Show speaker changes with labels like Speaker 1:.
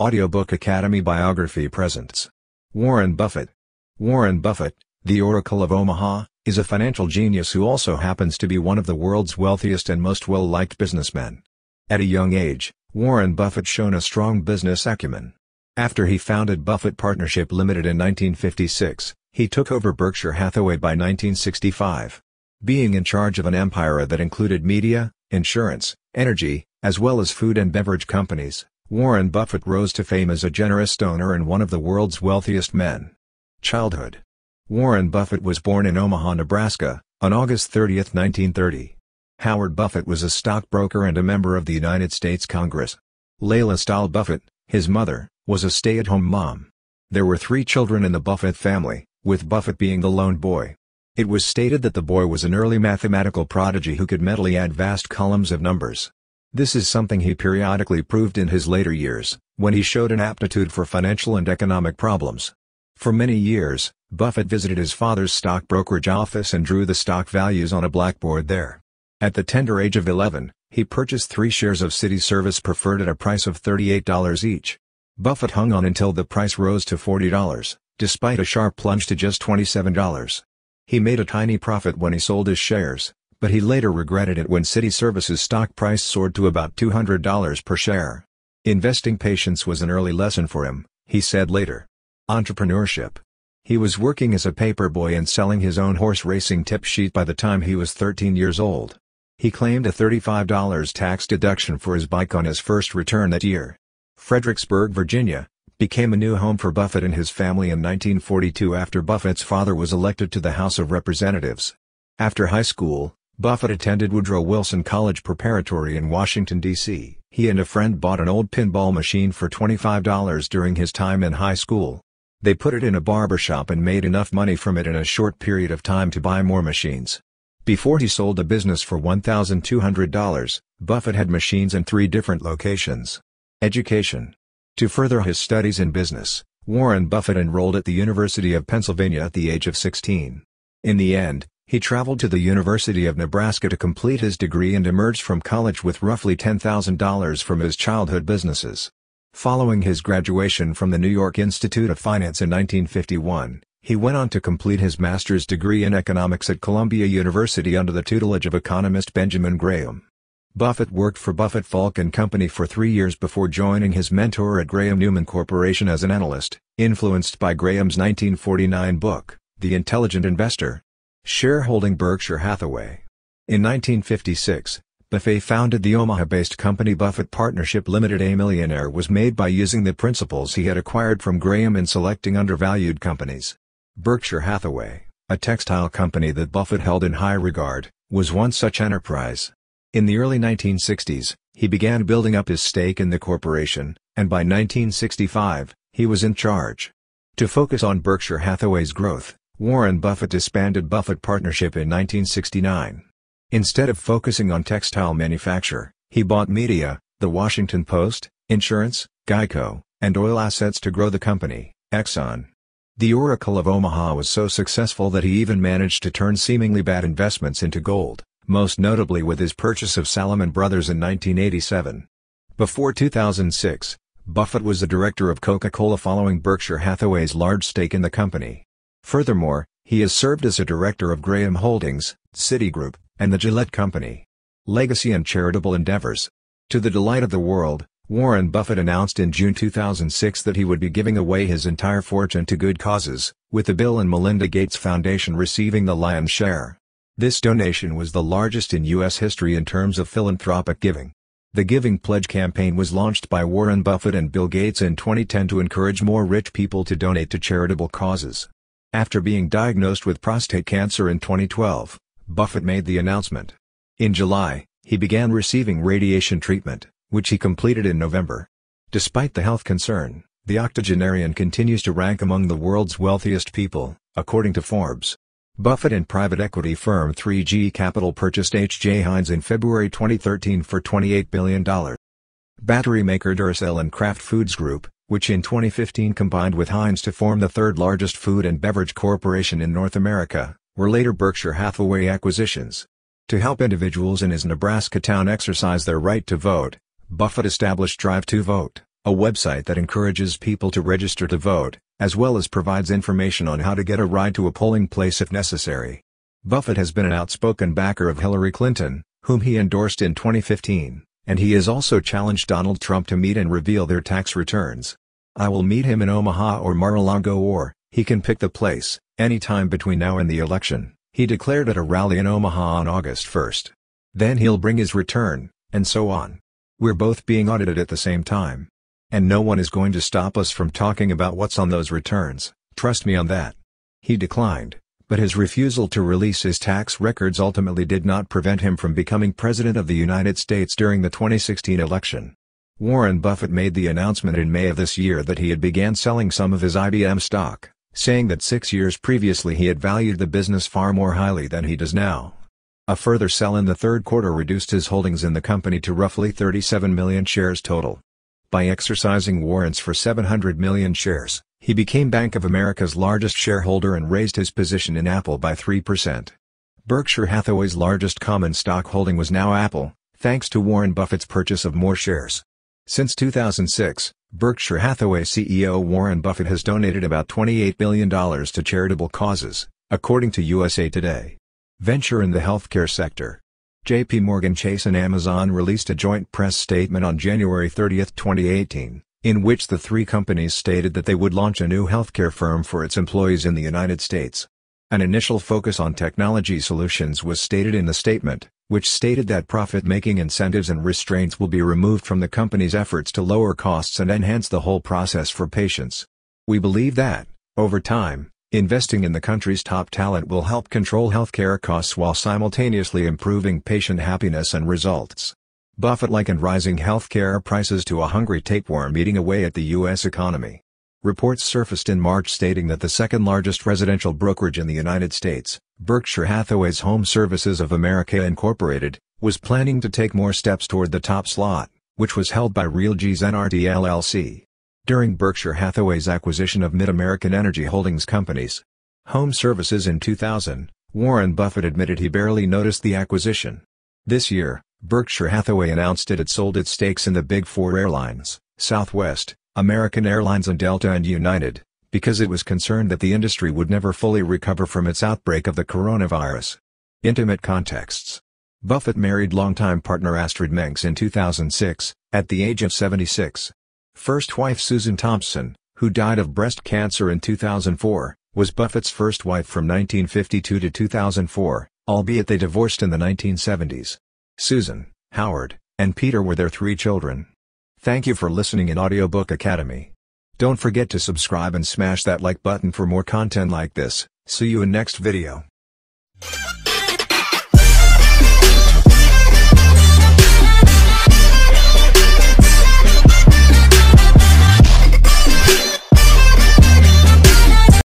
Speaker 1: Audiobook Academy Biography presents Warren Buffett. Warren Buffett, the Oracle of Omaha, is a financial genius who also happens to be one of the world's wealthiest and most well-liked businessmen. At a young age, Warren Buffett shone a strong business acumen. After he founded Buffett Partnership Limited in 1956, he took over Berkshire Hathaway by 1965. Being in charge of an empire that included media, insurance, energy, as well as food and beverage companies, Warren Buffett rose to fame as a generous donor and one of the world's wealthiest men. Childhood Warren Buffett was born in Omaha, Nebraska, on August 30, 1930. Howard Buffett was a stockbroker and a member of the United States Congress. Leila Stahl Buffett, his mother, was a stay-at-home mom. There were three children in the Buffett family, with Buffett being the lone boy. It was stated that the boy was an early mathematical prodigy who could mentally add vast columns of numbers. This is something he periodically proved in his later years, when he showed an aptitude for financial and economic problems. For many years, Buffett visited his father's stock brokerage office and drew the stock values on a blackboard there. At the tender age of 11, he purchased three shares of City Service Preferred at a price of $38 each. Buffett hung on until the price rose to $40, despite a sharp plunge to just $27. He made a tiny profit when he sold his shares, but he later regretted it when City Services stock price soared to about $200 per share. Investing patience was an early lesson for him, he said later. Entrepreneurship. He was working as a paperboy and selling his own horse racing tip sheet by the time he was 13 years old. He claimed a $35 tax deduction for his bike on his first return that year. Fredericksburg, Virginia, became a new home for Buffett and his family in 1942 after Buffett's father was elected to the House of Representatives. After high school, Buffett attended Woodrow Wilson College Preparatory in Washington, D.C. He and a friend bought an old pinball machine for $25 during his time in high school. They put it in a barbershop and made enough money from it in a short period of time to buy more machines. Before he sold the business for $1,200, Buffett had machines in three different locations. Education. To further his studies in business, Warren Buffett enrolled at the University of Pennsylvania at the age of 16. In the end, he traveled to the University of Nebraska to complete his degree and emerged from college with roughly $10,000 from his childhood businesses. Following his graduation from the New York Institute of Finance in 1951, he went on to complete his master's degree in economics at Columbia University under the tutelage of economist Benjamin Graham. Buffett worked for Buffett Falk Company for three years before joining his mentor at Graham Newman Corporation as an analyst, influenced by Graham's 1949 book, The Intelligent Investor shareholding Berkshire Hathaway. In 1956, Buffett founded the Omaha-based company Buffett Partnership Limited. A millionaire was made by using the principles he had acquired from Graham in selecting undervalued companies. Berkshire Hathaway, a textile company that Buffett held in high regard, was one such enterprise. In the early 1960s, he began building up his stake in the corporation, and by 1965, he was in charge. To focus on Berkshire Hathaway's growth, Warren Buffett disbanded Buffett Partnership in 1969. Instead of focusing on textile manufacture, he bought media, The Washington Post, insurance, Geico, and oil assets to grow the company, Exxon. The Oracle of Omaha was so successful that he even managed to turn seemingly bad investments into gold, most notably with his purchase of Salomon Brothers in 1987. Before 2006, Buffett was the director of Coca-Cola following Berkshire Hathaway's large stake in the company. Furthermore, he has served as a director of Graham Holdings, Citigroup, and the Gillette Company. Legacy and charitable endeavors. To the delight of the world, Warren Buffett announced in June 2006 that he would be giving away his entire fortune to good causes, with the Bill and Melinda Gates Foundation receiving the lion's share. This donation was the largest in U.S. history in terms of philanthropic giving. The Giving Pledge campaign was launched by Warren Buffett and Bill Gates in 2010 to encourage more rich people to donate to charitable causes. After being diagnosed with prostate cancer in 2012, Buffett made the announcement. In July, he began receiving radiation treatment, which he completed in November. Despite the health concern, the octogenarian continues to rank among the world's wealthiest people, according to Forbes. Buffett and private equity firm 3G Capital purchased H.J. Heinz in February 2013 for $28 billion. Battery maker Duracell and Kraft Foods Group, which in 2015 combined with Heinz to form the third largest food and beverage corporation in North America, were later Berkshire Hathaway acquisitions. To help individuals in his Nebraska town exercise their right to vote, Buffett established Drive to Vote, a website that encourages people to register to vote, as well as provides information on how to get a ride to a polling place if necessary. Buffett has been an outspoken backer of Hillary Clinton, whom he endorsed in 2015, and he has also challenged Donald Trump to meet and reveal their tax returns. I will meet him in Omaha or Mar-a-Lago or, he can pick the place, anytime between now and the election, he declared at a rally in Omaha on August 1. Then he'll bring his return, and so on. We're both being audited at the same time. And no one is going to stop us from talking about what's on those returns, trust me on that. He declined, but his refusal to release his tax records ultimately did not prevent him from becoming President of the United States during the 2016 election. Warren Buffett made the announcement in May of this year that he had began selling some of his IBM stock, saying that six years previously he had valued the business far more highly than he does now. A further sell in the third quarter reduced his holdings in the company to roughly 37 million shares total. By exercising warrants for 700 million shares, he became Bank of America's largest shareholder and raised his position in Apple by 3%. Berkshire Hathaway's largest common stock holding was now Apple, thanks to Warren Buffett's purchase of more shares. Since 2006, Berkshire Hathaway CEO Warren Buffett has donated about $28 billion to charitable causes, according to USA Today. Venture in the healthcare sector. JP Morgan Chase and Amazon released a joint press statement on January 30, 2018, in which the three companies stated that they would launch a new healthcare firm for its employees in the United States. An initial focus on technology solutions was stated in the statement, which stated that profit-making incentives and restraints will be removed from the company's efforts to lower costs and enhance the whole process for patients. We believe that, over time, investing in the country's top talent will help control healthcare costs while simultaneously improving patient happiness and results. Buffett likened rising healthcare prices to a hungry tapeworm eating away at the U.S. economy. Reports surfaced in March stating that the second-largest residential brokerage in the United States, Berkshire Hathaway's Home Services of America Incorporated, was planning to take more steps toward the top slot, which was held by Realogy's NRT LLC. During Berkshire Hathaway's acquisition of Mid-American Energy Holdings Companies, Home Services in 2000, Warren Buffett admitted he barely noticed the acquisition. This year, Berkshire Hathaway announced it had sold its stakes in the Big Four airlines, Southwest, American Airlines and Delta and United, because it was concerned that the industry would never fully recover from its outbreak of the coronavirus. Intimate contexts Buffett married longtime partner Astrid Menks in 2006, at the age of 76. First wife Susan Thompson, who died of breast cancer in 2004, was Buffett's first wife from 1952 to 2004, albeit they divorced in the 1970s. Susan, Howard, and Peter were their three children. Thank you for listening in Audiobook Academy. Don't forget to subscribe and smash that like button for more content like this, see you in next video.